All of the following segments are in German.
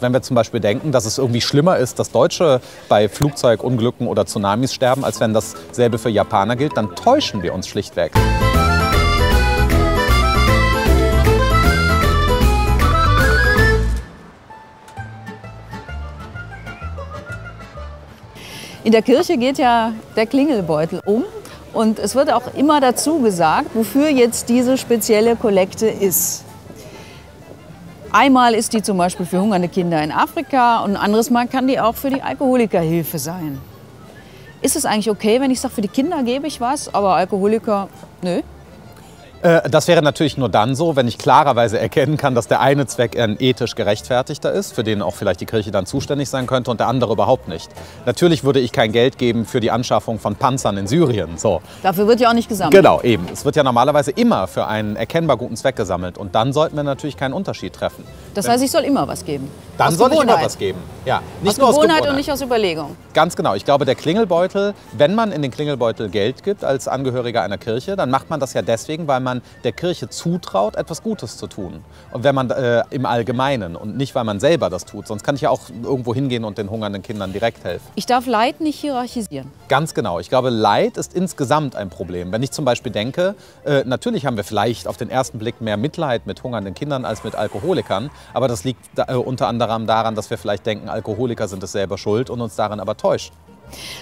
Wenn wir zum Beispiel denken, dass es irgendwie schlimmer ist, dass Deutsche bei Flugzeugunglücken oder Tsunamis sterben, als wenn dasselbe für Japaner gilt, dann täuschen wir uns schlichtweg. In der Kirche geht ja der Klingelbeutel um und es wird auch immer dazu gesagt, wofür jetzt diese spezielle Kollekte ist. Einmal ist die zum Beispiel für hungernde Kinder in Afrika und ein anderes Mal kann die auch für die Alkoholikerhilfe sein. Ist es eigentlich okay, wenn ich sage, für die Kinder gebe ich was, aber Alkoholiker, nö? Äh, das wäre natürlich nur dann so, wenn ich klarerweise erkennen kann, dass der eine Zweck ein ethisch gerechtfertigter ist, für den auch vielleicht die Kirche dann zuständig sein könnte, und der andere überhaupt nicht. Natürlich würde ich kein Geld geben für die Anschaffung von Panzern in Syrien. So. Dafür wird ja auch nicht gesammelt. Genau, eben. Es wird ja normalerweise immer für einen erkennbar guten Zweck gesammelt. Und dann sollten wir natürlich keinen Unterschied treffen. Das heißt, ich soll immer was geben. Dann aus soll ich Gewohnheit. immer was geben. Ja, Aus Gewohnheit und nicht aus Überlegung. Ganz genau. Ich glaube, der Klingelbeutel, wenn man in den Klingelbeutel Geld gibt als Angehöriger einer Kirche, dann macht man das ja deswegen, weil man der Kirche zutraut, etwas Gutes zu tun. Und wenn man äh, im Allgemeinen und nicht, weil man selber das tut. Sonst kann ich ja auch irgendwo hingehen und den hungernden Kindern direkt helfen. Ich darf Leid nicht hierarchisieren. Ganz genau. Ich glaube, Leid ist insgesamt ein Problem. Wenn ich zum Beispiel denke, äh, natürlich haben wir vielleicht auf den ersten Blick mehr Mitleid mit hungernden Kindern als mit Alkoholikern, aber das liegt da, äh, unter anderem daran, dass wir vielleicht denken, Alkoholiker sind es selber schuld und uns daran aber täuschen.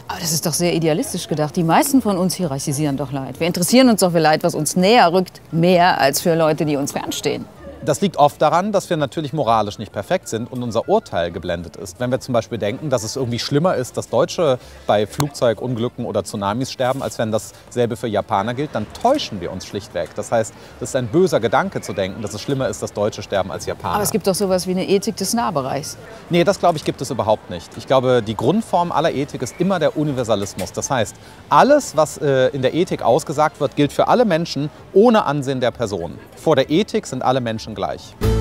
Aber das ist doch sehr idealistisch gedacht. Die meisten von uns hierarchisieren doch Leid. Wir interessieren uns doch für Leid, was uns näher rückt, mehr als für Leute, die uns fernstehen. Das liegt oft daran, dass wir natürlich moralisch nicht perfekt sind und unser Urteil geblendet ist. Wenn wir zum Beispiel denken, dass es irgendwie schlimmer ist, dass Deutsche bei Flugzeugunglücken oder Tsunamis sterben, als wenn dasselbe für Japaner gilt, dann täuschen wir uns schlichtweg. Das heißt, das ist ein böser Gedanke zu denken, dass es schlimmer ist, dass Deutsche sterben als Japaner. Aber es gibt doch sowas wie eine Ethik des Nahbereichs. Nee, das glaube ich gibt es überhaupt nicht. Ich glaube, die Grundform aller Ethik ist immer der Universalismus. Das heißt, alles, was äh, in der Ethik ausgesagt wird, gilt für alle Menschen ohne Ansehen der Person. Vor der Ethik sind alle Menschen gleich.